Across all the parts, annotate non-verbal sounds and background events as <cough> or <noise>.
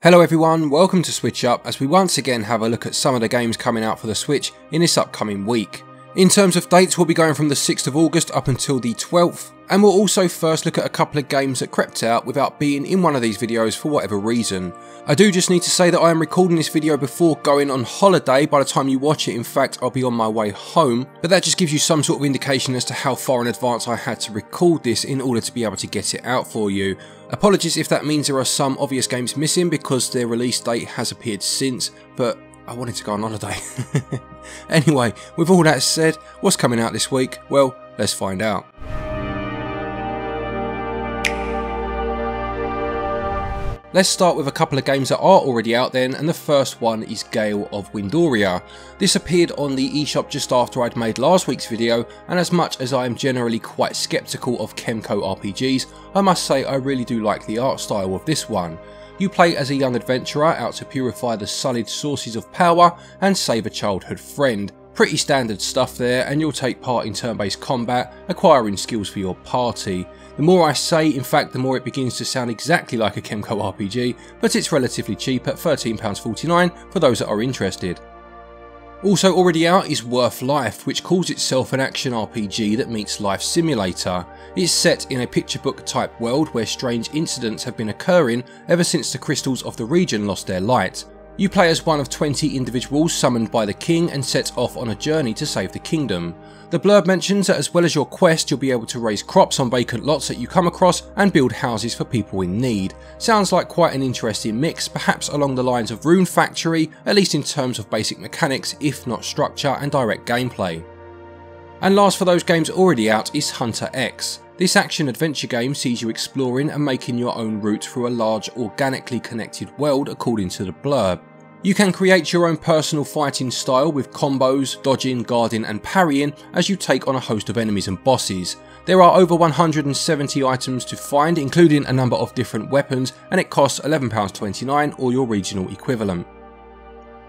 Hello everyone, welcome to Switch Up as we once again have a look at some of the games coming out for the Switch in this upcoming week. In terms of dates, we'll be going from the 6th of August up until the 12th, and we'll also first look at a couple of games that crept out without being in one of these videos for whatever reason. I do just need to say that I am recording this video before going on holiday, by the time you watch it in fact I'll be on my way home, but that just gives you some sort of indication as to how far in advance I had to record this in order to be able to get it out for you. Apologies if that means there are some obvious games missing because their release date has appeared since, but I wanted to go on holiday. <laughs> anyway, with all that said, what's coming out this week? Well, let's find out. Let's start with a couple of games that are already out then, and the first one is Gale of Windoria. This appeared on the eShop just after I'd made last week's video, and as much as I am generally quite skeptical of Kemco RPGs, I must say I really do like the art style of this one. You play as a young adventurer out to purify the sullied sources of power and save a childhood friend. Pretty standard stuff there, and you'll take part in turn based combat, acquiring skills for your party. The more I say, in fact, the more it begins to sound exactly like a Kemco RPG, but it's relatively cheap at £13.49 for those that are interested. Also already out is Worth Life, which calls itself an action RPG that meets Life Simulator. It's set in a picture book type world where strange incidents have been occurring ever since the crystals of the region lost their light. You play as one of 20 individuals summoned by the king and set off on a journey to save the kingdom. The blurb mentions that as well as your quest, you'll be able to raise crops on vacant lots that you come across and build houses for people in need. Sounds like quite an interesting mix, perhaps along the lines of Rune Factory, at least in terms of basic mechanics, if not structure and direct gameplay. And last for those games already out is Hunter X. This action adventure game sees you exploring and making your own route through a large organically connected world according to the blurb. You can create your own personal fighting style with combos, dodging, guarding and parrying as you take on a host of enemies and bosses. There are over 170 items to find including a number of different weapons and it costs £11.29 or your regional equivalent.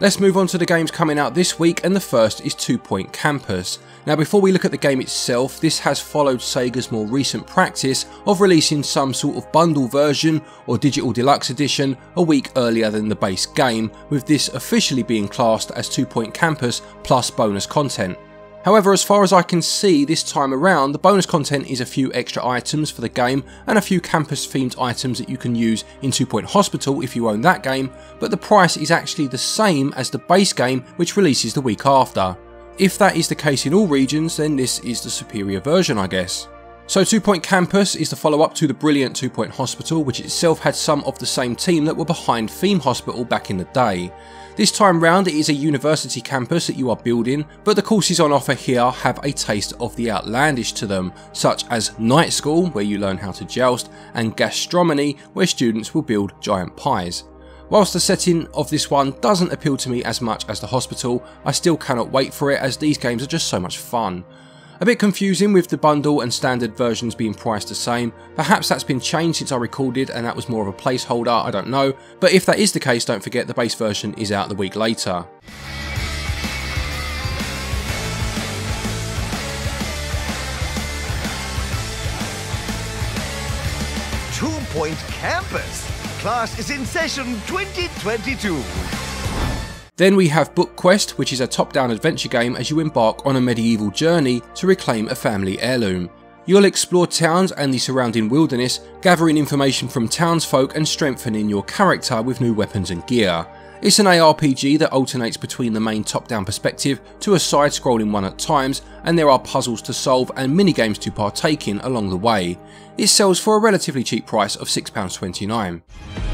Let's move on to the games coming out this week and the first is Two Point Campus. Now before we look at the game itself, this has followed Sega's more recent practice of releasing some sort of bundle version or digital deluxe edition a week earlier than the base game, with this officially being classed as Two Point Campus plus bonus content. However, as far as I can see this time around, the bonus content is a few extra items for the game and a few campus themed items that you can use in Two Point Hospital if you own that game, but the price is actually the same as the base game which releases the week after. If that is the case in all regions, then this is the superior version I guess. So Two Point Campus is the follow up to the brilliant Two Point Hospital, which itself had some of the same team that were behind Theme Hospital back in the day. This time round it is a university campus that you are building, but the courses on offer here have a taste of the outlandish to them, such as Night School, where you learn how to joust, and Gastronomy, where students will build giant pies. Whilst the setting of this one doesn't appeal to me as much as the hospital, I still cannot wait for it as these games are just so much fun. A bit confusing with the bundle and standard versions being priced the same, perhaps that's been changed since I recorded and that was more of a placeholder, I don't know, but if that is the case don't forget the base version is out the week later. Two Point Campus. Class is in session 2022. Then we have Book Quest, which is a top-down adventure game as you embark on a medieval journey to reclaim a family heirloom. You'll explore towns and the surrounding wilderness, gathering information from townsfolk and strengthening your character with new weapons and gear. It's an ARPG that alternates between the main top-down perspective to a side-scrolling one at times, and there are puzzles to solve and minigames to partake in along the way. It sells for a relatively cheap price of £6.29.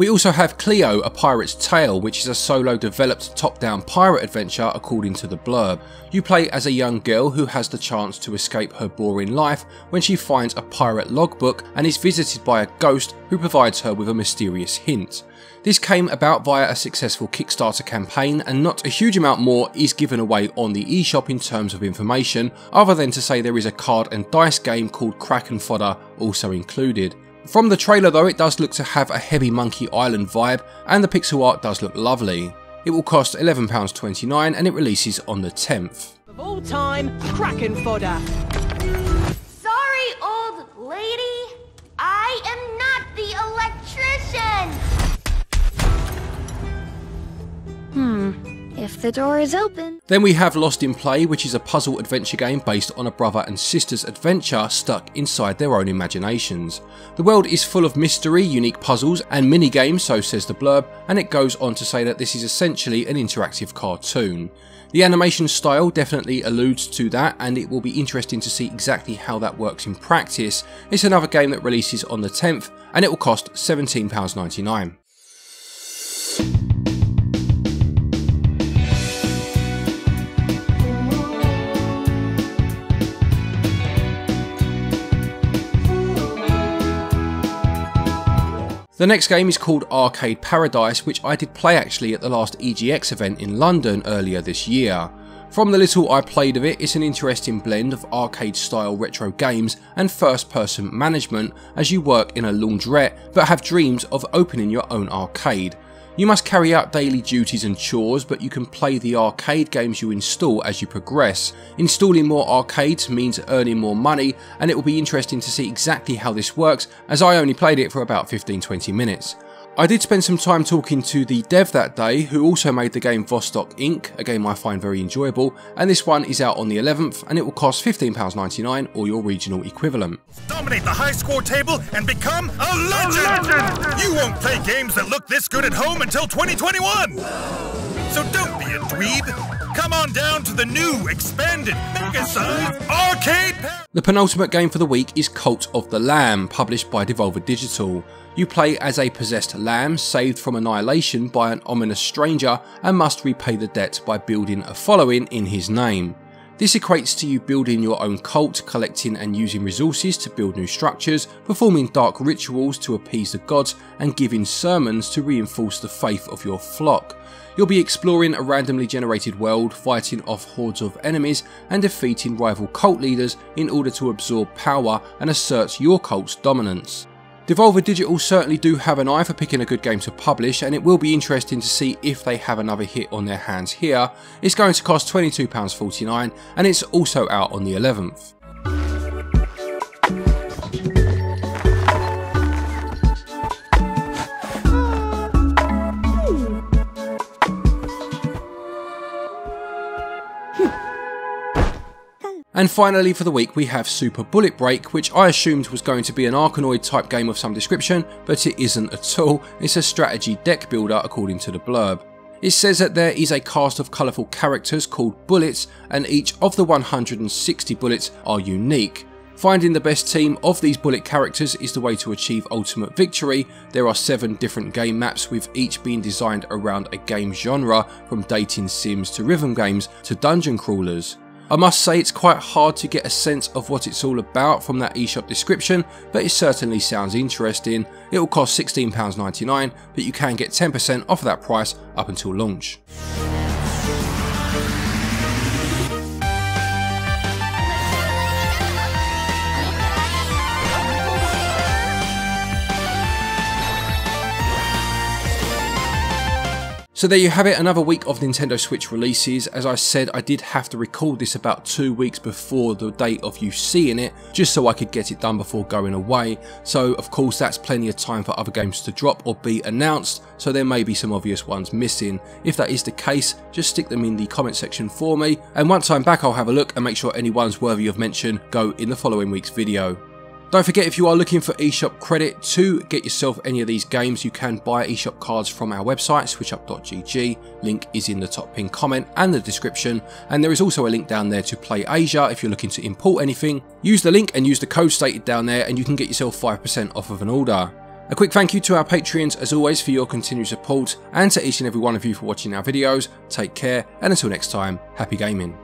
We also have Cleo, A Pirate's Tale, which is a solo developed top-down pirate adventure according to the blurb. You play as a young girl who has the chance to escape her boring life when she finds a pirate logbook and is visited by a ghost who provides her with a mysterious hint. This came about via a successful Kickstarter campaign and not a huge amount more is given away on the eShop in terms of information, other than to say there is a card and dice game called Kraken Fodder also included. From the trailer though, it does look to have a heavy Monkey Island vibe, and the pixel art does look lovely. It will cost £11.29 and it releases on the 10th. Of all time, Kraken fodder. If the door is open. Then we have Lost in Play, which is a puzzle adventure game based on a brother and sister's adventure stuck inside their own imaginations. The world is full of mystery, unique puzzles, and mini games, so says the blurb, and it goes on to say that this is essentially an interactive cartoon. The animation style definitely alludes to that, and it will be interesting to see exactly how that works in practice. It's another game that releases on the 10th, and it will cost £17.99. The next game is called Arcade Paradise, which I did play actually at the last EGX event in London earlier this year. From the little I played of it, it's an interesting blend of arcade style retro games and first person management as you work in a laundrette but have dreams of opening your own arcade. You must carry out daily duties and chores, but you can play the arcade games you install as you progress. Installing more arcades means earning more money, and it will be interesting to see exactly how this works, as I only played it for about 15-20 minutes. I did spend some time talking to the dev that day, who also made the game Vostok Inc., a game I find very enjoyable, and this one is out on the 11th, and it will cost £15.99 or your regional equivalent. Dominate the high score table and become a legend! a legend! You won't play games that look this good at home until 2021! So don't be a dweeb! Come on down to the new, expanded, mega-sized arcade The penultimate game for the week is Cult of the Lamb, published by Devolver Digital. You play as a possessed lamb saved from annihilation by an ominous stranger and must repay the debt by building a following in his name. This equates to you building your own cult, collecting and using resources to build new structures, performing dark rituals to appease the gods, and giving sermons to reinforce the faith of your flock. You'll be exploring a randomly generated world, fighting off hordes of enemies, and defeating rival cult leaders in order to absorb power and assert your cult's dominance. Devolver Digital certainly do have an eye for picking a good game to publish and it will be interesting to see if they have another hit on their hands here. It's going to cost £22.49 and it's also out on the 11th. And finally for the week we have Super Bullet Break, which I assumed was going to be an Arkanoid type game of some description, but it isn't at all, it's a strategy deck builder according to the blurb. It says that there is a cast of colourful characters called bullets, and each of the 160 bullets are unique. Finding the best team of these bullet characters is the way to achieve ultimate victory. There are 7 different game maps with each being designed around a game genre from dating sims to rhythm games to dungeon crawlers. I must say it's quite hard to get a sense of what it's all about from that eShop description, but it certainly sounds interesting. It will cost £16.99, but you can get 10% off of that price up until launch. So there you have it, another week of Nintendo Switch releases. As I said, I did have to record this about two weeks before the date of you seeing it, just so I could get it done before going away. So of course that's plenty of time for other games to drop or be announced, so there may be some obvious ones missing. If that is the case, just stick them in the comment section for me, and once I'm back I'll have a look and make sure any ones worthy of mention go in the following week's video. Don't forget if you are looking for eShop credit to get yourself any of these games, you can buy eShop cards from our website, switchup.gg. Link is in the top pin comment and the description. And there is also a link down there to Play Asia if you're looking to import anything. Use the link and use the code stated down there and you can get yourself 5% off of an order. A quick thank you to our Patreons as always for your continued support and to each and every one of you for watching our videos. Take care and until next time, happy gaming.